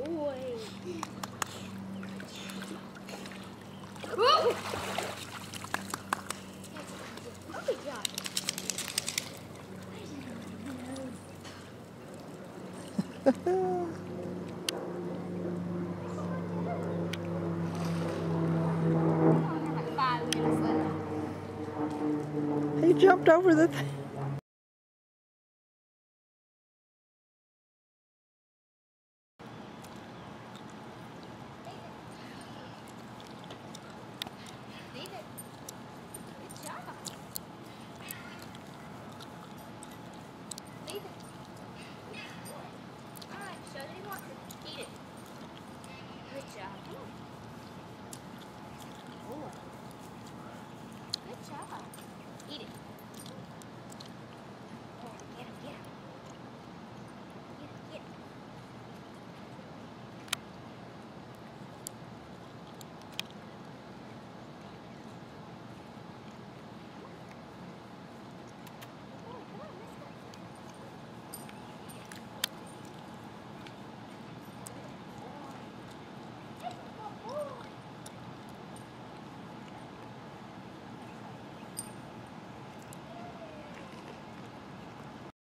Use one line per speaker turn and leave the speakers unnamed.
boy. He jumped over the thing. Whoa.